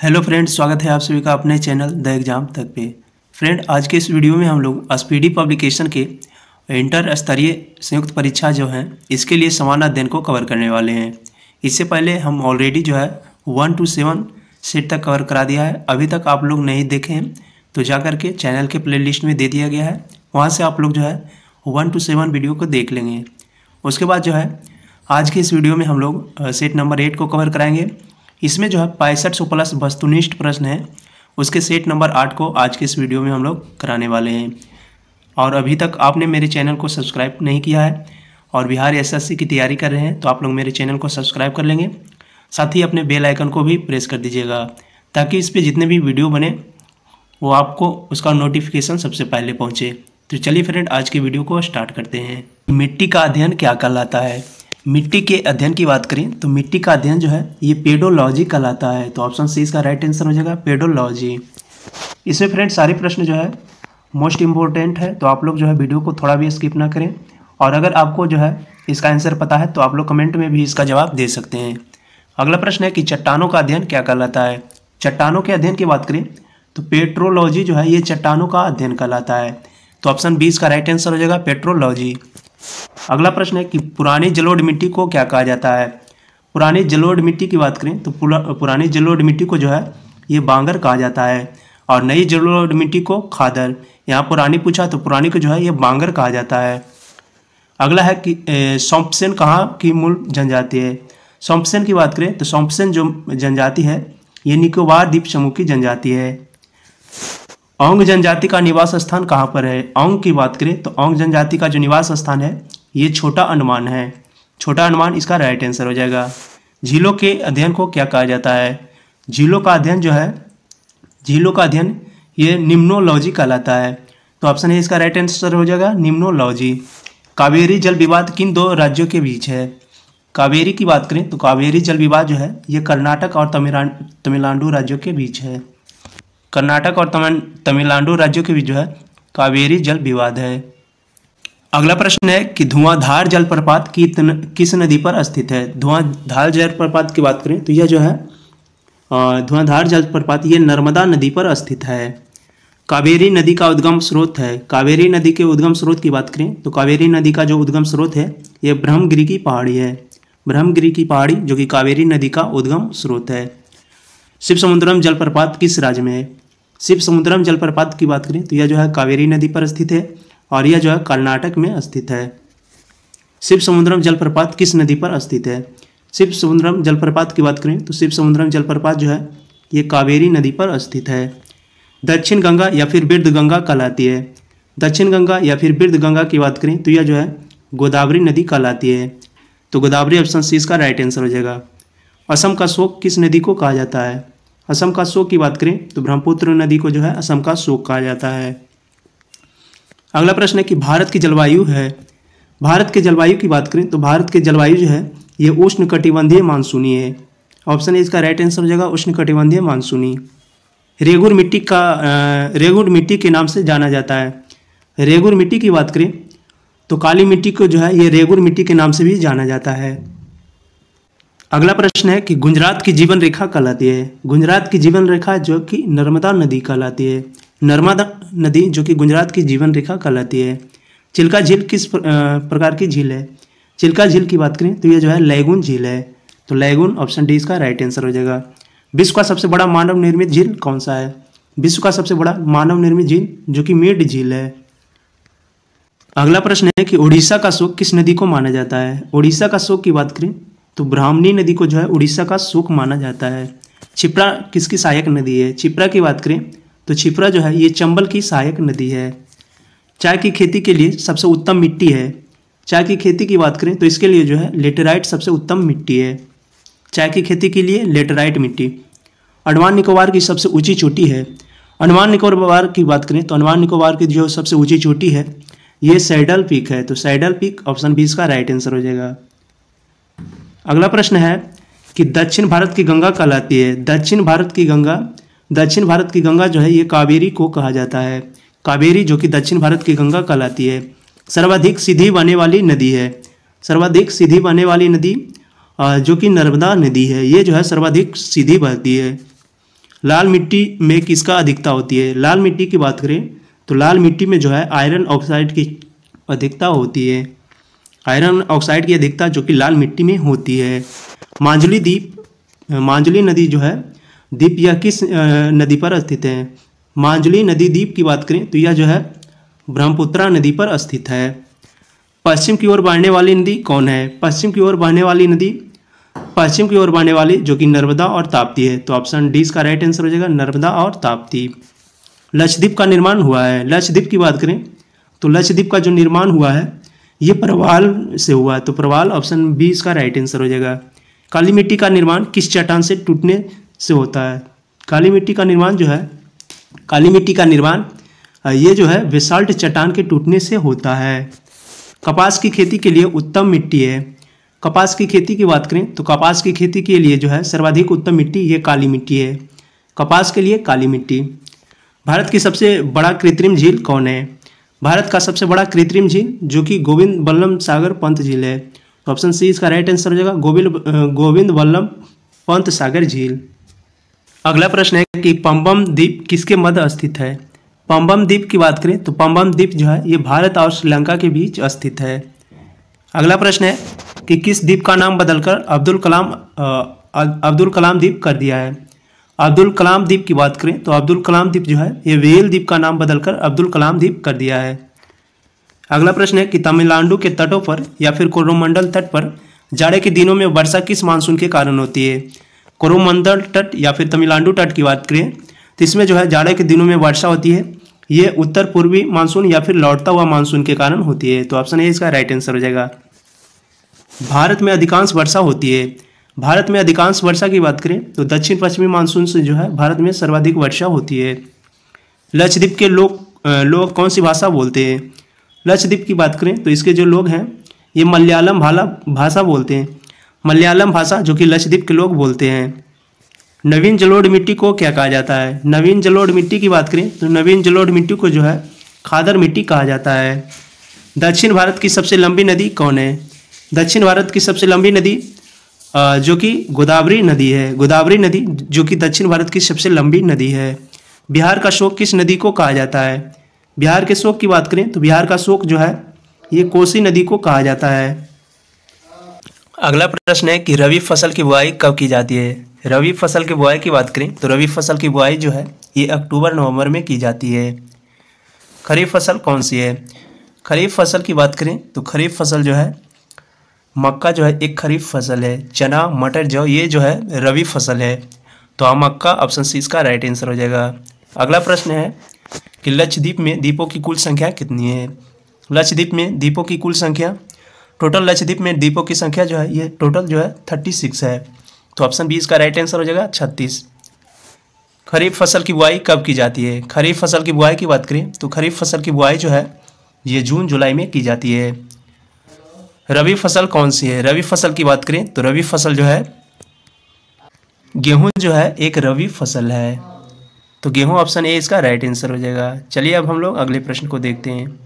Hello friend स्वागत है आप सभी का अपने चैनल द एग्ज़ाम तक पे। फ्रेंड, आज के इस वीडियो में हम लोग स्पीडी पब्लिकेशन के इंटर स्तरीय संयुक्त परीक्षा जो है, इसके लिए समान अध्ययन को कवर करने वाले हैं। इससे पहले हम ऑलरेडी जो है वन टू सेवन सेट तक कवर करा दिया है। अभी तक आप लोग नहीं देखे हैं तो जा करके चैनल के प्ले में दे दिया गया है। वहाँ से आप लोग जो है वन टू सेवन वीडियो को देख लेंगे। उसके बाद जो है, आज के इस वीडियो में हम लोग सेट नंबर एट को कवर कराएँगे। इसमें जो है पैंसठ सौ प्लस वस्तुनिष्ठ प्रश्न है। उसके सेट नंबर आठ को आज के इस वीडियो में हम लोग कराने वाले हैं। और अभी तक आपने मेरे चैनल को सब्सक्राइब नहीं किया है और बिहार एसएससी की तैयारी कर रहे हैं तो आप लोग मेरे चैनल को सब्सक्राइब कर लेंगे। साथ ही अपने बेल आइकन को भी प्रेस कर दीजिएगा, ताकि इस पर जितने भी वीडियो बने, वो आपको उसका नोटिफिकेशन सबसे पहले पहुँचे। तो चलिए फ्रेंड, आज की वीडियो को स्टार्ट करते हैं। मिट्टी का अध्ययन क्या कहलाता है? मिट्टी के अध्ययन की बात करें तो मिट्टी का अध्ययन जो है, ये पेडोलॉजी कहलाता है। तो ऑप्शन सी इसका राइट आंसर हो जाएगा, पेडोलॉजी। इसमें फ्रेंड सारे प्रश्न जो है मोस्ट इम्पोर्टेंट है तो आप लोग जो है वीडियो को थोड़ा भी स्किप ना करें। और अगर आपको जो है, इसका आंसर पता है तो आप लोग कमेंट में भी इसका जवाब दे सकते हैं। अगला प्रश्न है कि चट्टानों का अध्ययन क्या कहलाता है? चट्टानों के अध्ययन की बात करें तो पेट्रोलॉजी जो है, ये चट्टानों का अध्ययन कहलाता है। तो ऑप्शन बी इसका राइट आंसर हो जाएगा पेट्रोलॉजी अगला प्रश्न है कि पुरानी जलोढ़ मिट्टी को क्या कहा जाता है? पुरानी जलोढ़ मिट्टी की बात करें तो पुरानी जलोढ़ मिट्टी को जो है, ये बांगर कहा जाता है और नई जलोढ़ मिट्टी को खादर. यहाँ पुरानी पूछा तो पुरानी को जो है, ये बांगर कहा जाता है। अगला है कि सौंपसेन कहाँ की मूल जनजाति है? सौंपसेन की बात करें तो सौंपसेन जो जनजाति है, ये निकोबार द्वीप समूह की जनजाति है। औंग जनजाति का निवास स्थान कहाँ पर है? औंग की बात करें तो औंग जनजाति का जो निवास स्थान है, ये छोटा अनुमान है। छोटा अनुमान इसका राइट आंसर हो जाएगा। झीलों के अध्ययन को क्या कहा जाता है? झीलों का अध्ययन जो है, झीलों का अध्ययन ये निम्नोलॉजी कहलाता है। तो ऑप्शन ए इसका राइट आंसर हो जाएगा, निम्नोलॉजी। कावेरी जल विवाद किन दो राज्यों के बीच है? कावेरी की बात करें तो कावेरी जल विवाद जो है, ये कर्नाटक और तमिलनाडु राज्यों के बीच है। कर्नाटक और तमिलनाडु राज्यों के बीच जो है कावेरी जल विवाद है। अगला प्रश्न है कि धुआंधार जलप्रपात की किस नदी पर स्थित है? धुआंधार जलप्रपात की बात करें तो यह जो है धुआंधार जलप्रपात ये नर्मदा नदी पर स्थित है। कावेरी नदी का उद्गम स्रोत है। कावेरी नदी के उद्गम स्रोत की बात करें तो कावेरी नदी का जो उद्गम स्रोत है, ये ब्रह्मगिरी की पहाड़ी है। ब्रह्मगिरी की पहाड़ी जो कि कावेरी नदी का उद्गम स्रोत है। शिव समुद्रम जलप्रपात किस राज्य में है? शिव समुद्रम जलप्रपात की बात करें तो यह जो है कावेरी नदी पर स्थित है और यह जो है कर्नाटक में स्थित है। शिव समुद्रम जलप्रपात किस नदी पर स्थित है? शिव समुद्रम जलप्रपात की बात करें तो शिव समुद्रम जलप्रपात जो है, ये कावेरी नदी पर स्थित है। दक्षिण गंगा या फिर बिरद गंगा कहलाती है। दक्षिण गंगा या फिर बिरद गंगा की बात करें तो यह जो है गोदावरी नदी कहलाती है। तो गोदावरी ऑप्शन सी इसका राइट आंसर हो जाएगा। असम का शोक किस नदी को कहा जाता है? असम का शोक की बात करें तो ब्रह्मपुत्र नदी को जो है असम का शोक कहा जाता है। अगला प्रश्न है कि भारत की जलवायु है। भारत के जलवायु की बात करें तो भारत के जलवायु जो है, ये उष्ण कटिबंधीय मानसूनी है। ऑप्शन ए इसका राइट आंसर हो जाएगा उष्ण कटिबंधीय मानसूनी। रेगुर मिट्टी का रेगुर मिट्टी के नाम से जाना जाता है। रेगुर मिट्टी की बात करें तो काली मिट्टी को जो है, ये रेगुर मिट्टी के नाम से भी जाना जाता है। अगला प्रश्न है कि गुजरात की जीवन रेखा कहलाती है। गुजरात की जीवन रेखा जो कि नर्मदा नदी कहलाती है। नर्मदा नदी जो कि गुजरात की जीवन रेखा कहलाती है। चिल्का झील किस प्रकार की झील है? चिल्का झील की बात करें तो यह जो है लैगुन झील है। तो लैगुन ऑप्शन डी इसका राइट आंसर हो जाएगा। विश्व का सबसे बड़ा मानव निर्मित झील कौन सा है? विश्व का सबसे बड़ा मानव निर्मित झील जो कि मेड झील है। अगला प्रश्न है कि ओडिशा का शोक किस नदी को माना जाता है? ओडिशा का शोक की बात करें तो ब्राह्मणी नदी को जो है उड़ीसा का सुख माना जाता है। छिपरा किसकी सहायक नदी है? छिपरा की बात करें तो छिपरा जो है, ये चंबल की सहायक नदी है। चाय की खेती के लिए सबसे उत्तम मिट्टी है। चाय की खेती की बात करें तो इसके लिए जो है लेटेराइट सबसे उत्तम मिट्टी है। चाय की खेती के लिए लेटेराइट मिट्टी। अंडमान निकोबार की सबसे ऊँची चोटी है। अंडमान निकोबार की बात करें तो अंडमान निकोबार की जो सबसे ऊँची चोटी है, ये सैडल पीक है। तो सैडल पीक ऑप्शन बी इसका राइट आंसर हो जाएगा। अगला प्रश्न है कि दक्षिण भारत की गंगा कहलाती है। दक्षिण भारत की गंगा, दक्षिण भारत की गंगा जो है, ये कावेरी को कहा जाता है। कावेरी जो कि दक्षिण भारत की गंगा कहलाती है। सर्वाधिक सीधी बहने वाली नदी है। सर्वाधिक सीधी बहने वाली नदी जो कि नर्मदा नदी है, ये जो है सर्वाधिक सीधी बहती है। लाल मिट्टी में किसका अधिकता होती है? लाल मिट्टी की बात करें तो लाल मिट्टी में जो है आयरन ऑक्साइड की अधिकता होती है। आयरन ऑक्साइड की अधिकता जो कि लाल मिट्टी में होती है। मांजुली द्वीप, मांजुली नदी जो है, द्वीप यह किस नदी पर स्थित है? मांजुली नदी द्वीप की बात करें तो यह जो है, ब्रह्मपुत्रा नदी पर स्थित है। पश्चिम की ओर बहने वाली नदी कौन है? पश्चिम की ओर बहने वाली नदी, पश्चिम की ओर बहने वाली जो कि नर्मदा और ताप्ती है। तो ऑप्शन डी इसका राइट आंसर हो जाएगा, नर्मदा और ताप्ती। लक्षद्वीप का निर्माण हुआ है। लक्षद्वीप की बात करें तो लक्षद्वीप का जो निर्माण हुआ है ये प्रवाल से हुआ। है तो प्रवाल ऑप्शन बी इसका राइट आंसर हो जाएगा। काली मिट्टी का निर्माण किस चट्टान से टूटने से होता है? काली मिट्टी का निर्माण जो है, काली मिट्टी का निर्माण ये जो है विसाल्ट चट्टान के टूटने से होता है। कपास की खेती के लिए उत्तम मिट्टी है। कपास की खेती की बात करें तो कपास की खेती के लिए जो है सर्वाधिक उत्तम मिट्टी ये काली मिट्टी है। कपास के लिए काली मिट्टी। भारत की सबसे बड़ा कृत्रिम झील कौन है? भारत का सबसे बड़ा कृत्रिम झील, जो कि गोविंद बल्लभ सागर पंत झील है। तो ऑप्शन सी इसका राइट आंसर हो जाएगा गोविंद गोविंद वल्लभ पंत सागर झील। अगला प्रश्न है कि पम्बम द्वीप किसके मध्य स्थित है? पम्बम द्वीप की बात करें तो पम्बम द्वीप जो है, ये भारत और श्रीलंका के बीच स्थित है। अगला प्रश्न है कि किस द्वीप का नाम बदलकर अब्दुल कलाम अब्दुल कलाम द्वीप कर दिया है? अब्दुल कलाम द्वीप की बात करें तो अब्दुल कलाम द्वीप जो है, ये वेल द्वीप का नाम बदलकर अब्दुल कलाम द्वीप कर दिया है। अगला प्रश्न है कि तमिलनाडु के तटों पर या फिर कोरोमंडल तट पर जाड़े के दिनों में वर्षा किस मानसून के कारण होती है? कोरोमंडल तट या फिर तमिलनाडु तट की बात करें तो इसमें जो है, जाड़े के दिनों में वर्षा होती है। ये उत्तर पूर्वी मानसून या फिर लौटता हुआ मानसून के कारण होती है। तो ऑप्शन ए इसका राइट आंसर हो जाएगा। भारत में अधिकांश वर्षा होती है। भारत में अधिकांश वर्षा की बात करें तो दक्षिण पश्चिमी मानसून से जो है, भारत में सर्वाधिक वर्षा होती है। लक्षद्वीप के लोग लोग कौन सी भाषा बोलते हैं? लक्षद्वीप की बात करें तो इसके जो लोग हैं, ये मलयालम भाला, भाषा बोलते हैं। मलयालम भाषा, जो कि लक्षद्वीप के लोग बोलते हैं। नवीन जलोढ़ मिट्टी को क्या कहा जाता है? नवीन जलोढ़ मिट्टी की बात करें तो नवीन जलोढ़ मिट्टी को जो है, खादर मिट्टी कहा जाता है। दक्षिण भारत की सबसे लंबी नदी कौन है? दक्षिण भारत की सबसे लंबी नदी जो कि गोदावरी नदी है। गोदावरी नदी, जो कि दक्षिण भारत की सबसे लंबी नदी है। बिहार का शोक किस नदी को कहा जाता है? बिहार के शोक की बात करें तो बिहार का शोक जो है, ये कोसी नदी को कहा जाता है। अगला प्रश्न है कि रवि फ़सल की बुआई कब की जाती है? रवि फ़सल की बुआई की बात करें तो रवि फ़सल की बुआई जो है, ये अक्टूबर, नवंबर में की जाती है। खरीफ फ़सल कौन सी है? खरीफ फ़सल की बात करें तो खरीफ फ़सल जो है मक्का जो है एक खरीफ फ़सल है। चना, मटर जो, ये जो है रवि फ़सल है। तो हम मक्का ऑप्शन सी इसका राइट आंसर हो जाएगा। अगला प्रश्न है कि लक्षद्वीप में द्वीपों की कुल संख्या कितनी है? लक्षद्वीप में द्वीपों की कुल संख्या टोटल लक्षद्वीप में द्वीपों की संख्या जो है, ये टोटल जो है थर्टी सिक्स है। तो ऑप्शन बी इसका राइट आंसर हो जाएगा, छत्तीस। खरीफ फ़सल की बुआई कब की जाती है? खरीफ फ़सल की बुआई की बात करें तो खरीफ फ़सल की बुआई जो है, ये जून, जुलाई में की जाती है। रबी फ़सल कौन सी है? रबी फ़सल की बात करें तो रबी फ़सल जो है, गेहूँ जो है, एक रबी फ़सल है। तो गेहूँ ऑप्शन ए इसका राइट आंसर हो जाएगा। चलिए अब हम लोग अगले प्रश्न को देखते हैं।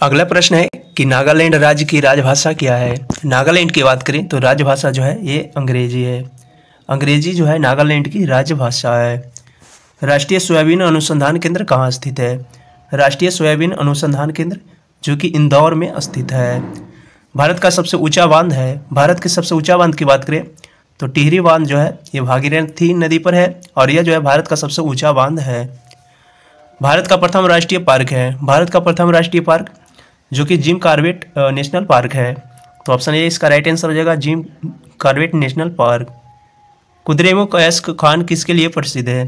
अगला प्रश्न है कि नागालैंड राज्य की राजभाषा क्या है? नागालैंड की बात करें तो राजभाषा जो है, ये अंग्रेज़ी है। अंग्रेज़ी जो है, नागालैंड की राजभाषा है। राष्ट्रीय सोयाबीन अनुसंधान केंद्र कहाँ स्थित है? राष्ट्रीय सोयाबीन अनुसंधान केंद्र, जो कि इंदौर में स्थित है। भारत का सबसे ऊँचा बाँध है। भारत के सबसे ऊँचा बाँध की बात करें तो टिहरी बाँध जो है, ये भागीरथी नदी पर है और यह जो है भारत का सबसे ऊँचा बाँध है। भारत का प्रथम राष्ट्रीय पार्क है। भारत का प्रथम राष्ट्रीय पार्क, जो कि जिम कार्बेट नेशनल पार्क है। तो ऑप्शन ए, इसका राइट आंसर हो जाएगा, Jim Corbett national park. Kudremukh ऐस खान किसके लिए प्रसिद्ध है?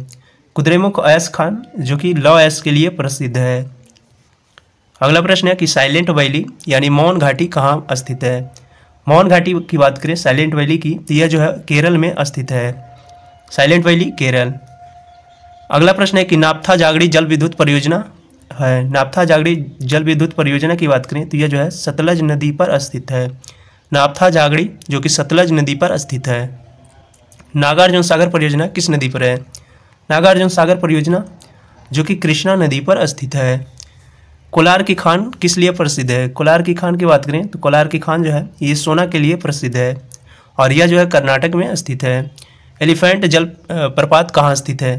कुदरेमुख ऐस खान, जो कि लॉ ऐस के लिए प्रसिद्ध है। अगला प्रश्न है कि साइलेंट वैली यानी मौन घाटी कहाँ स्थित है? मौन घाटी की बात करें, साइलेंट वैली की तो यह जो है केरल में स्थित है। Silent Valley, Kerala. अगला प्रश्न है कि नापथा जागड़ी जल विद्युत परियोजना है। नापथा जागड़ी जल विद्युत परियोजना की बात करें तो यह जो है सतलज नदी पर स्थित है। नापथा जागड़ी, जो कि सतलज नदी पर स्थित है। नागार्जुन सागर परियोजना किस नदी पर है? नागार्जुन सागर परियोजना, जो कि कृष्णा नदी पर स्थित है। कोलार की खान किस लिए प्रसिद्ध है? कोलार की खान की बात करें तो कोलार की खान जो है, ये सोना के लिए प्रसिद्ध है और यह जो है कर्नाटक में स्थित है। एलिफेंट जल प्रपात कहाँ स्थित है?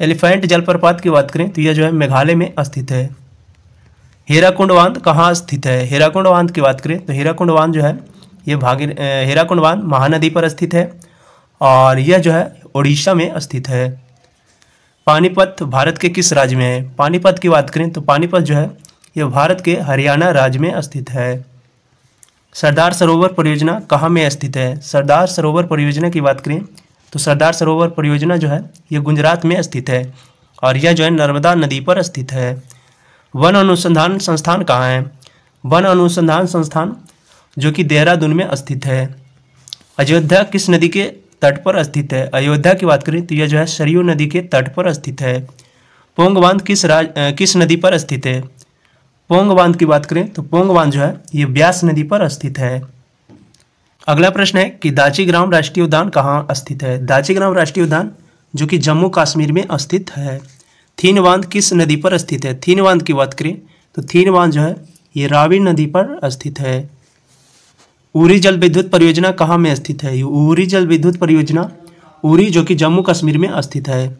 एलिफेंट जलप्रपात की बात करें तो यह जो है मेघालय में स्थित है। हीराकुंड बाँध कहाँ स्थित है? हीराकुंड बाँध की बात करें तो हीराकुंड बाँध जो है, ये भागी हीराकुंड बाँध महानदी पर स्थित है और यह जो है उड़ीसा में स्थित है। पानीपत भारत के किस राज्य में है? पानीपत की बात करें तो पानीपत जो है यह भारत के हरियाणा राज्य में स्थित है। सरदार सरोवर परियोजना कहाँ में स्थित है? सरदार सरोवर परियोजना की बात करें तो सरदार सरोवर परियोजना जो है यह गुजरात में स्थित है और यह जो है, नर्मदा नदी पर स्थित है। वन अनुसंधान संस्थान कहाँ है? वन अनुसंधान संस्थान जो कि देहरादून में स्थित है। अयोध्या किस नदी के तट पर स्थित है। अयोध्या की बात करें तो यह जो है सरयू नदी के तट पर स्थित है। पोंग बाँध किस राज किस नदी पर स्थित है? पोंग बाँध की बात करें तो पोंग बाँध जो है, ये ब्यास नदी पर स्थित है। अगला प्रश्न है कि दाची ग्राम राष्ट्रीय उद्यान कहाँ स्थित है? दाची ग्राम राष्ट्रीय उद्यान जो कि जम्मू कश्मीर में स्थित है। थीन बाँध किस नदी पर स्थित है? थीन बाँध की बात करें तो थीन बाँध जो है, ये रावी नदी पर स्थित है। उरी जल विद्युत परियोजना कहाँ में स्थित है? उरी जल विद्युत परियोजना उरी जो कि जम्मू कश्मीर में स्थित है।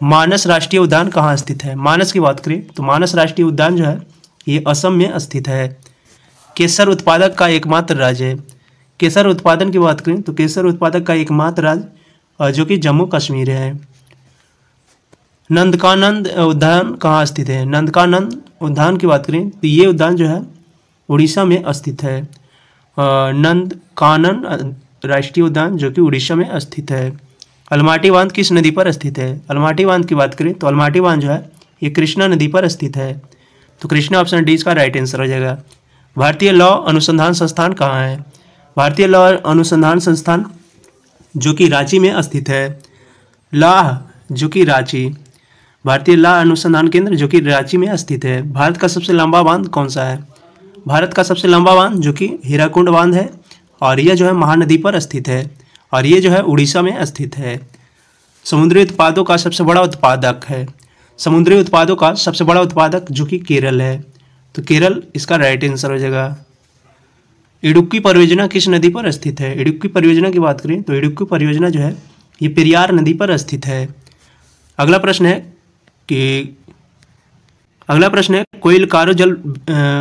मानस राष्ट्रीय उद्यान कहाँ स्थित है? मानस की बात करें तो मानस राष्ट्रीय उद्यान जो है, ये असम में स्थित है। केसर उत्पादक का एकमात्र राज्य है। केसर उत्पादन की बात करें तो केसर उत्पादक का एकमात्र राज्य, जो कि जम्मू कश्मीर है। नंदकानंद उद्यान कहाँ स्थित है? नंदकानंद उद्यान की बात करें तो ये उद्यान जो है, उड़ीसा में स्थित है। नंदकानन राष्ट्रीय उद्यान जो कि उड़ीसा में स्थित है। अलमाटी बाँध किस नदी पर स्थित है? अलमाटी बाँध की बात करें तो अलमाटी बाँध जो है, ये कृष्णा नदी पर स्थित है। तो कृष्णा ऑप्शन डी इसका राइट आंसर हो जाएगा। भारतीय लॉ अनुसंधान संस्थान कहाँ है? भारतीय लॉ अनुसंधान संस्थान जो कि रांची में स्थित है। लाह जो कि रांची। भारतीय लॉ अनुसंधान केंद्र जो कि रांची में स्थित है। भारत का सबसे लंबा बाँध कौन सा है? भारत का सबसे लंबा बाँध, जो कि हीराकुंड बाँध है, और यह जो है महानदी पर स्थित है, और ये जो है उड़ीसा में स्थित है। समुद्री उत्पादों का सबसे बड़ा उत्पादक है। समुद्री उत्पादों का सबसे बड़ा उत्पादक, जो कि केरल है। तो केरल, इसका राइट आंसर हो जाएगा। इडुक्की परियोजना किस नदी पर स्थित है? इडुक्की परियोजना की बात करें तो इडुक्की परियोजना जो है, ये पेरियार नदी पर स्थित है। अगला प्रश्न है कि अगला प्रश्न है, कोयल कारो जल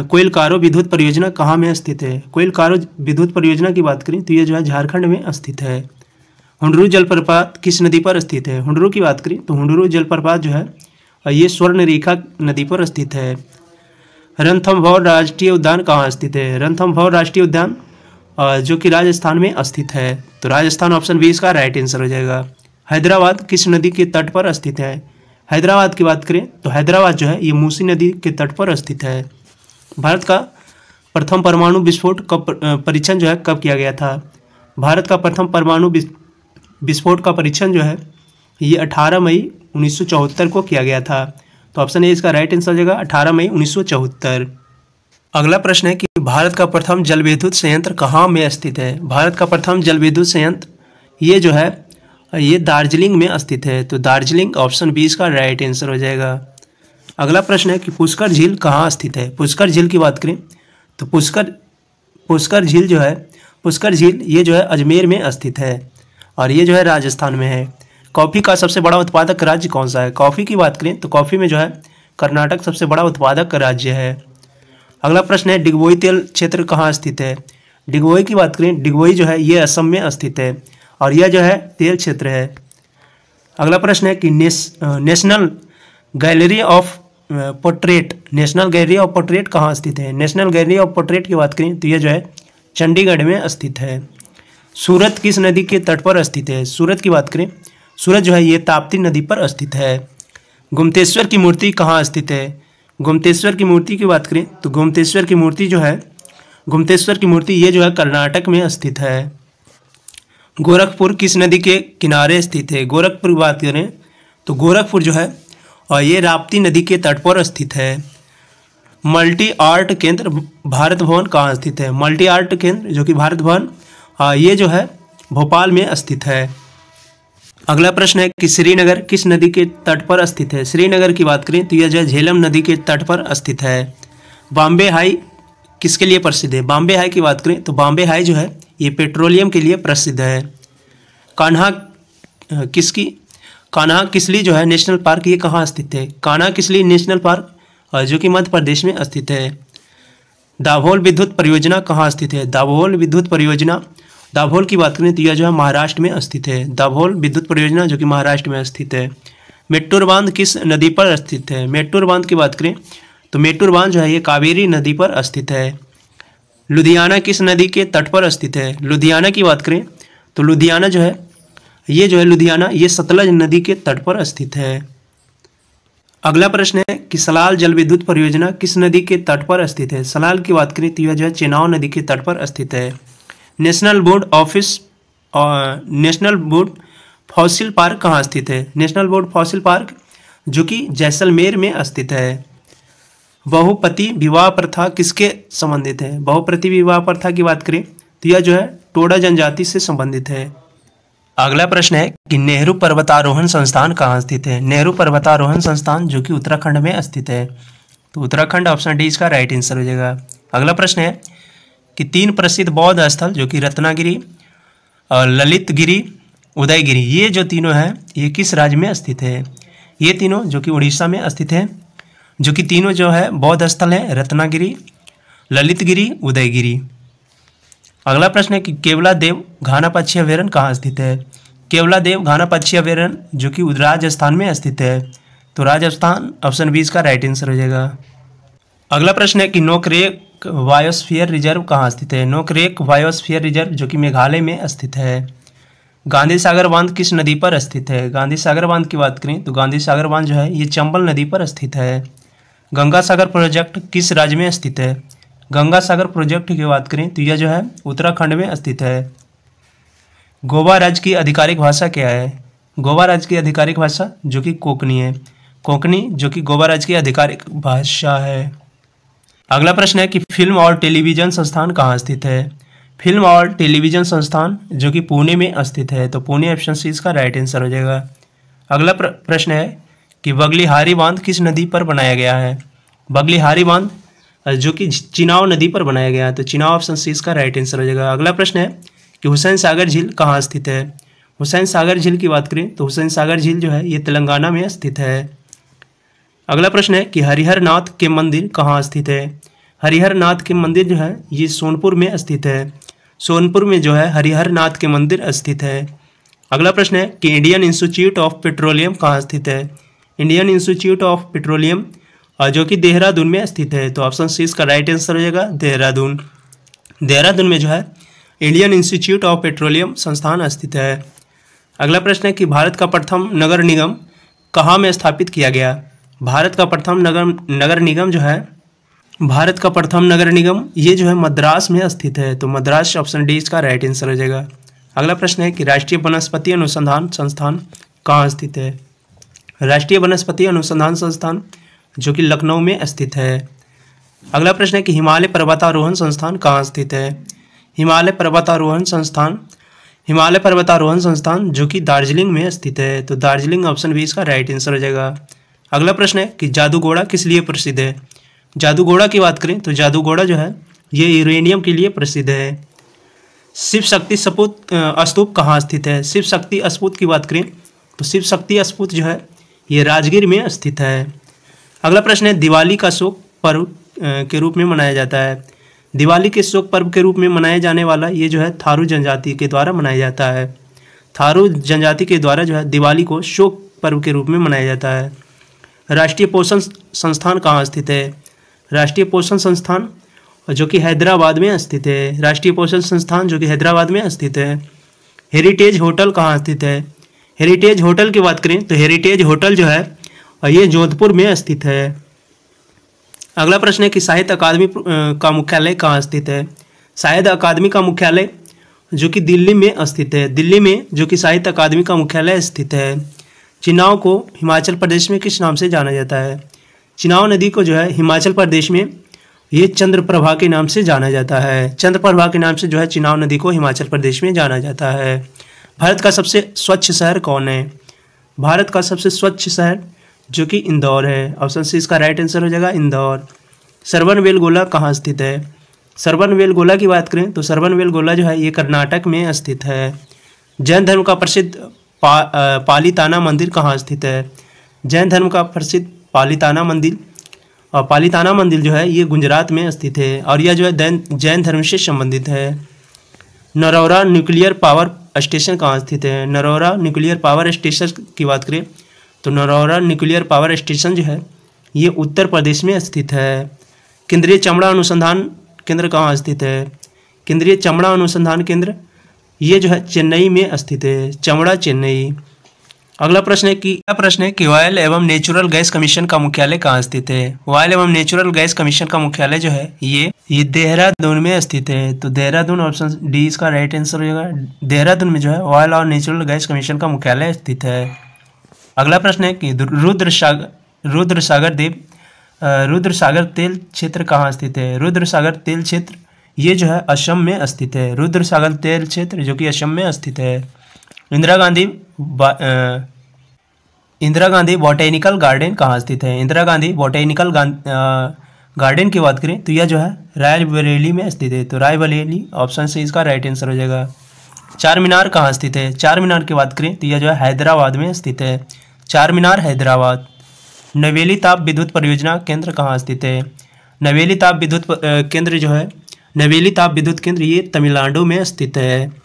कोयल कारो विद्युत परियोजना कहाँ में स्थित है? कोयल कारो विद्युत परियोजना की बात करें तो ये जो है झारखंड में स्थित है। हुंडरू जलप्रपात किस नदी पर स्थित है? हुंडरू की बात करें तो हुंडरू जलप्रपात जो है ये स्वर्ण रेखा नदी पर स्थित है। रणथम्भौर राष्ट्रीय उद्यान कहाँ स्थित है? रणथम्भौर राष्ट्रीय उद्यान जो कि राजस्थान में स्थित है। तो राजस्थान ऑप्शन बी इसका राइट आंसर हो जाएगा। हैदराबाद किस नदी के तट पर स्थित है? हैदराबाद की बात करें तो हैदराबाद जो है, ये मूसी नदी के तट पर स्थित है। भारत का प्रथम परमाणु विस्फोट कब परीक्षण जो है, कब किया गया था? भारत का प्रथम परमाणु विस्फोट का परीक्षण जो है, ये 18 मई उन्नीस सौ चौहत्तर को किया गया था। तो ऑप्शन ए इसका राइट आंसर हो जाएगा, अठारह मई उन्नीस सौ चौहत्तर। अगला प्रश्न है कि भारत का प्रथम जल विद्युत संयंत्र कहाँ में स्थित है? भारत का प्रथम जल विद्युत संयंत्र, ये जो है ये दार्जिलिंग में स्थित है। तो दार्जिलिंग ऑप्शन बी इसका राइट आंसर हो जाएगा। अगला प्रश्न है कि पुष्कर झील कहाँ स्थित है? पुष्कर झील की बात करें तो पुष्कर पुष्कर झील जो है, पुष्कर झील ये जो है अजमेर में स्थित है और ये जो है राजस्थान में है। कॉफ़ी का सबसे बड़ा उत्पादक राज्य कौन सा है? कॉफ़ी की बात करें तो कॉफ़ी में जो है कर्नाटक सबसे बड़ा उत्पादक राज्य है। अगला प्रश्न है, डिगबोई तेल क्षेत्र कहाँ स्थित है? डिगबोई की बात करें, डिगबोई जो है ये असम में स्थित है। और यह जो है तेल क्षेत्र है। अगला प्रश्न है कि नेस, national gallery of portrait national gallery of portrait कहाँ स्थित है? नेशनल गैलरी ऑफ़ पोर्ट्रेट की बात करें तो यह जो है चंडीगढ़ में स्थित है। सूरत किस नदी के तट पर स्थित है? सूरत की बात करें सूरत जो है ये ताप्ती नदी पर स्थित है। गुमतेश्वर की मूर्ति कहाँ स्थित है? गुमतेश्वर की मूर्ति की बात करें तो गुमतेश्वर की मूर्ति जो है गुमतेश्वर की मूर्ति ये जो है कर्नाटक में स्थित है। गोरखपुर किस नदी के किनारे स्थित है? गोरखपुर की बात करें तो गोरखपुर जो है और ये राप्ती नदी के तट पर स्थित है। मल्टी आर्ट केंद्र भारत भवन कहाँ स्थित है? मल्टी आर्ट केंद्र जो कि भारत भवन ये जो है, भोपाल में स्थित है। अगला प्रश्न है कि श्रीनगर किस नदी के तट पर स्थित है? श्रीनगर की बात करें तो यह जो है, झेलम नदी के तट पर स्थित है। बॉम्बे हाई किसके लिए प्रसिद्ध है? बॉम्बे हाई की बात करें तो बॉम्बे हाई जो है ये पेट्रोलियम के लिए प्रसिद्ध है। कान्हा किसकी? कान्हा किसली जो है नेशनल पार्क, ये कहाँ स्थित है? कान्हा किसली नेशनल पार्क जो कि मध्य प्रदेश में स्थित है। दाभोल विद्युत परियोजना कहाँ स्थित है? दाभोल विद्युत परियोजना, दाभोल की बात करें तो यह जो है महाराष्ट्र में स्थित है। दाभोल विद्युत परियोजना जो कि महाराष्ट्र में स्थित है। मेट्टूर बाँध किस नदी पर स्थित है? मेट्टूर बाँध की बात करें तो मेट्टूर बाँध जो है ये कावेरी नदी पर स्थित है। लुधियाना किस नदी के तट पर स्थित है? लुधियाना की बात करें तो लुधियाना जो है, ये जो है लुधियाना, ये सतलज नदी के तट पर स्थित है। अगला प्रश्न है कि सलाल जल विद्युत परियोजना किस नदी के तट पर स्थित है? सलाल की बात करें तो यह जो है चेनाव नदी के तट पर स्थित है। National board office national board fossil park कहाँ स्थित है? नेशनल बोर्ड फॉसिल पार्क, जो कि जैसलमेर में स्थित है। बहुपति विवाह प्रथा किसके संबंधित है? बहुपति विवाह प्रथा की बात करें तो यह जो है, टोडा जनजाति से संबंधित है। अगला प्रश्न है कि नेहरू पर्वतारोहण संस्थान कहाँ स्थित है? नेहरू पर्वतारोहण संस्थान, जो कि उत्तराखंड में स्थित है। तो उत्तराखंड ऑप्शन डी इसका राइट आंसर हो जाएगा। अगला प्रश्न है कि तीन प्रसिद्ध बौद्ध स्थल, जो कि रत्नागिरी ललितगिरी, उदयगिरी, ये जो तीनों हैं, ये किस राज्य में स्थित है? ये तीनों जो कि उड़ीसा में स्थित है। जो कि तीनों जो है बौद्ध स्थल हैं, रत्नागिरी, ललितगिरी, उदयगिरी। अगला प्रश्न है कि केवला देव घाना पक्षी अभ्यारण कहाँ स्थित है? केवला देव घाना पक्षी अभ्यारण जो कि राजस्थान में स्थित है। तो राजस्थान ऑप्शन बी इसका राइट आंसर हो जाएगा। अगला प्रश्न है कि नोकरेक वायोस्फीयर रिज़र्व कहाँ स्थित है? नोकरेक वायोस्फीयर रिज़र्व जो कि मेघालय में स्थित है। गांधी सागर बाँध किस नदी पर स्थित है? गांधी सागर बाँध की बात करें तो गांधी सागर बाँध जो है, ये चंबल नदी पर स्थित है। गंगा सागर प्रोजेक्ट किस राज्य में स्थित है? गंगा सागर प्रोजेक्ट की बात करें तो यह जो है, उत्तराखंड में स्थित है। गोवा राज्य की आधिकारिक भाषा क्या है? गोवा राज्य की आधिकारिक भाषा जो कि कोकनी है। कोकनी जो कि गोवा राज्य की आधिकारिक भाषा है। अगला प्रश्न है कि फ़िल्म और टेलीविज़न संस्थान कहाँ स्थित है? फ़िल्म और टेलीविज़न संस्थान जो कि पुणे में स्थित है तो पुणे ऑप्शन सी इसका राइट आंसर हो जाएगा। अगला प्रश्न है कि बगलीहारी बाँध किस नदी पर बनाया गया है? बगलीहारी बाँध जो कि चिनाव नदी पर बनाया गया है। तो चिनाव ऑप्शन सी इसका राइट आंसर हो जाएगा। अगला प्रश्न है कि हुसैन सागर झील कहाँ स्थित है? हुसैन सागर झील की बात करें तो हुसैन सागर झील जो है ये तेलंगाना में स्थित है। अगला प्रश्न है कि हरिहर नाथ के मंदिर कहाँ स्थित है? हरिहर नाथ के मंदिर जो है ये सोनपुर में स्थित है। सोनपुर में जो है हरिहर नाथ के मंदिर स्थित है। अगला प्रश्न है कि इंडियन इंस्टीट्यूट ऑफ़ पेट्रोलियम कहाँ स्थित है? इंडियन इंस्टीट्यूट ऑफ़ पेट्रोलियम जो कि देहरादून में स्थित है। तो ऑप्शन सी इसका राइट आंसर हो जाएगा, देहरादून। देहरादून में जो है इंडियन इंस्टीट्यूट ऑफ़ पेट्रोलियम संस्थान स्थित है। अगला प्रश्न है कि भारत का प्रथम नगर निगम कहाँ में स्थापित किया गया? भारत का प्रथम नगर नगर निगम जो है, भारत का प्रथम नगर निगम ये जो है मद्रास में स्थित है। तो मद्रास ऑप्शन डी इसका राइट आंसर हो जाएगा। अगला प्रश्न है कि राष्ट्रीय वनस्पति अनुसंधान संस्थान कहाँ स्थित है? राष्ट्रीय वनस्पति अनुसंधान संस्थान, जो कि लखनऊ में स्थित है। अगला प्रश्न है कि हिमालय पर्वतारोहण संस्थान कहाँ स्थित है? हिमालय पर्वतारोहण संस्थान, हिमालय पर्वतारोहण संस्थान, जो कि दार्जिलिंग में स्थित है। तो दार्जिलिंग ऑप्शन भी इसका राइट आंसर हो जाएगा। अगला प्रश्न है कि जादूगोड़ा किस लिए प्रसिद्ध है? जादूगोड़ा की बात करें तो जादूगोड़ा जो है, ये यूरेनियम के लिए प्रसिद्ध है। शिव शक्ति सपूत स्तूप कहाँ स्थित है? शिव शक्ति अस्पूत की बात करें तो शिव शक्ति अस्पूत जो है ये राजगीर में स्थित है। अगला प्रश्न है, दिवाली का शोक पर्व के रूप में मनाया जाता है। दिवाली के शोक पर्व के रूप में मनाया जाने वाला ये जो है, थारू जनजाति के द्वारा मनाया जाता है। थारू जनजाति के द्वारा जो है, दिवाली को शोक पर्व के रूप में मनाया जाता है। राष्ट्रीय पोषण संस्थान कहाँ स्थित है? राष्ट्रीय पोषण संस्थान जो कि हैदराबाद में स्थित है। राष्ट्रीय पोषण संस्थान जो कि हैदराबाद में स्थित है। हेरिटेज होटल कहाँ स्थित है? हेरिटेज होटल की बात करें तो हेरिटेज होटल जो है ये जोधपुर में स्थित है। अगला प्रश्न है कि साहित्य अकादमी का मुख्यालय कहाँ स्थित है? साहित्य अकादमी का मुख्यालय जो कि दिल्ली में स्थित है। दिल्ली में जो कि साहित्य अकादमी का मुख्यालय स्थित है। चिनाव को हिमाचल प्रदेश में किस नाम से जाना जाता है? चिनाव नदी को जो है, हिमाचल प्रदेश में ये चंद्रप्रभा के नाम से जाना जाता है। चंद्रप्रभा के नाम से जो है, चिनाव नदी को हिमाचल प्रदेश में जाना जाता है। भारत का सबसे स्वच्छ शहर कौन है? भारत का सबसे स्वच्छ शहर जो कि इंदौर है। ऑप्शन सी इसका राइट आंसर हो जाएगा इंदौर। सरवन वेल गोला कहाँ स्थित है? सरवन वेल गोला की बात करें तो सरवन वेल गोला जो है ये कर्नाटक में स्थित है। जैन धर्म का प्रसिद्ध पा, पालीताना मंदिर कहाँ स्थित है? जैन धर्म का प्रसिद्ध पालीताना मंदिर और पालीताना मंदिर जो है ये गुजरात में स्थित है और यह जो है जैन धर्म से संबंधित है। नरौरा न्यूक्लियर पावर स्टेशन कहाँ स्थित है? नरौरा न्यूक्लियर पावर स्टेशन की बात करें तो नरौरा न्यूक्लियर पावर स्टेशन जो है, ये उत्तर प्रदेश में स्थित है। केंद्रीय चमड़ा अनुसंधान केंद्र कहाँ स्थित है? केंद्रीय चमड़ा अनुसंधान केंद्र, ये जो है, चेन्नई में स्थित है। चमड़ा, चेन्नई। अगला प्रश्न है कि, अगला प्रश्न है कि ऑयल एवं नेचुरल गैस कमीशन का मुख्यालय कहाँ स्थित है? ऑयल एवं नेचुरल गैस कमीशन का मुख्यालय जो है, ये ये देहरादून में स्थित है। तो देहरादून ऑप्शन डी इसका राइट आंसर हो जाएगा। देहरादून में जो है ऑयल और नेचुरल गैस कमीशन का मुख्यालय स्थित है। अगला प्रश्न है कि रुद्र सागर रुद्र सागर देव रुद्र सागर तेल क्षेत्र कहाँ स्थित है? रुद्र सागर तेल क्षेत्र, ये जो है असम में स्थित है। रुद्र सागर तेल क्षेत्र जो कि असम में स्थित है। इंदिरा गांधी इंदिरा गांधी बॉटेनिकल गार्डन कहाँ स्थित है? इंदिरा गांधी बॉटेनिकल गार्डन की बात करें तो यह जो है, रायबरेली में स्थित है। तो रायबरेली ऑप्शन से इसका राइट आंसर हो जाएगा। चार मीनार कहाँ स्थित है? चार मीनार की बात करें तो यह जो है, हैदराबाद में स्थित है। चार मीनार हैदराबाद। नवेली ताप विद्युत परियोजना केंद्र कहाँ स्थित है? नवेली ताप विद्युत केंद्र जो है, नवेली ताप विद्युत केंद्र ये तमिलनाडु में स्थित है।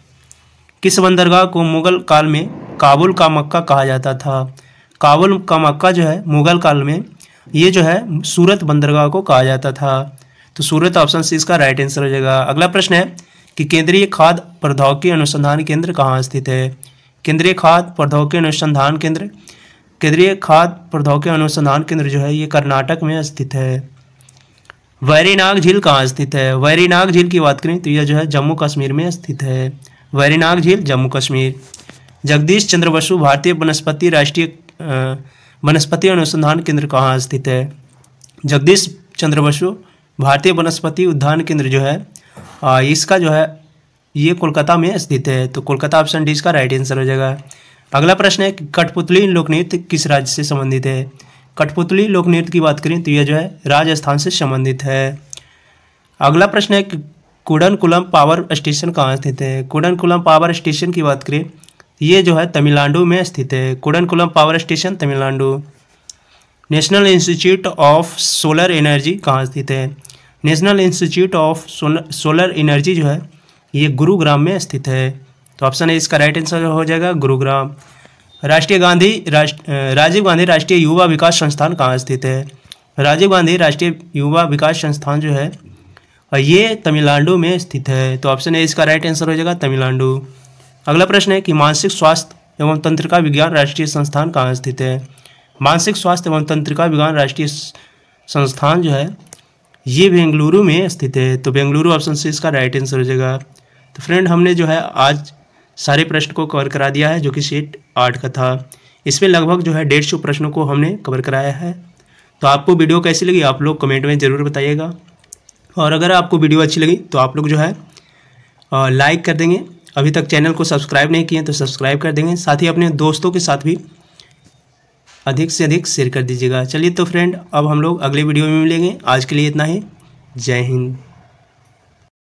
किस बंदरगाह को मुगल काल में काबुल का मक्का कहा जाता था? काबुल का मक्का जो है, मुगल काल में, ये जो है, सूरत बंदरगाह को कहा जाता था। तो सूरत ऑप्शन सी इसका राइट आंसर हो जाएगा। अगला प्रश्न है कि केंद्रीय खाद्य प्रौद्योगिकी अनुसंधान केंद्र कहाँ स्थित है? केंद्रीय खाद्य प्रौद्योगिकी अनुसंधान केंद्र, केंद्रीय खाद्य प्रौद्योगिकी अनुसंधान केंद्र जो है, ये कर्नाटक में स्थित है। वैरीनाग झील कहाँ स्थित है? वैरीनाग झील की बात करें तो यह जो है, जम्मू कश्मीर में स्थित है। वैरीनाग झील, जम्मू कश्मीर। जगदीश चंद्र बसु, भारतीय वनस्पति राष्ट्रीय वनस्पति अनुसंधान केंद्र कहाँ स्थित है? जगदीश चंद्र बसु, भारतीय वनस्पति उद्यान केंद्र जो है इसका जो है, ये कोलकाता में स्थित है। तो कोलकाता ऑप्शन डी इसका राइट आंसर हो जाएगा। अगला प्रश्न है कठपुतली लोकनृत्य किस राज्य से संबंधित है? कठपुतली लोकनृत्य की बात करें तो यह जो है, राजस्थान से संबंधित है। अगला प्रश्न है कुडनकुलम पावर स्टेशन कहाँ स्थित है? कुडनकुलम पावर स्टेशन की बात करें, ये जो है तमिलनाडु में स्थित है। Kudankulam power station Tamil Nadu. National institute of solar energy कहाँ स्थित है? National institute of solar energy जो है, ये गुरुग्राम में स्थित है। तो ऑप्शन है इसका राइट आंसर हो जाएगा, गुरुग्राम। राष्ट्रीय गांधी, राष्ट्र राजीव गांधी राष्ट्रीय युवा विकास संस्थान कहाँ स्थित है? राजीव गांधी राष्ट्रीय युवा विकास संस्थान जो है और ये तमिलनाडु में स्थित है। तो ऑप्शन ए इसका राइट आंसर हो जाएगा, तमिलनाडु। अगला प्रश्न है कि मानसिक स्वास्थ्य एवं तंत्रिका विज्ञान राष्ट्रीय संस्थान कहाँ स्थित है? मानसिक स्वास्थ्य एवं तंत्रिका विज्ञान राष्ट्रीय संस्थान जो है, ये बेंगलुरु में स्थित है। तो बेंगलुरु ऑप्शन से इसका राइट आंसर हो जाएगा। तो फ्रेंड हमने जो है आज सारे प्रश्न को कवर करा दिया है, जो कि सेट आठ का था। इसमें लगभग जो है डेढ़ सौ प्रश्नों को हमने कवर कराया है। तो आपको वीडियो कैसी लगी, आप लोग कमेंट में ज़रूर बताइएगा। और अगर आपको वीडियो अच्छी लगी तो आप लोग जो है लाइक कर देंगे। अभी तक चैनल को सब्सक्राइब नहीं किए तो सब्सक्राइब कर देंगे। साथ ही अपने दोस्तों के साथ भी अधिक से अधिक शेयर कर दीजिएगा। चलिए तो फ्रेंड अब हम लोग अगले वीडियो में मिलेंगे। आज के लिए इतना ही। जय हिंद।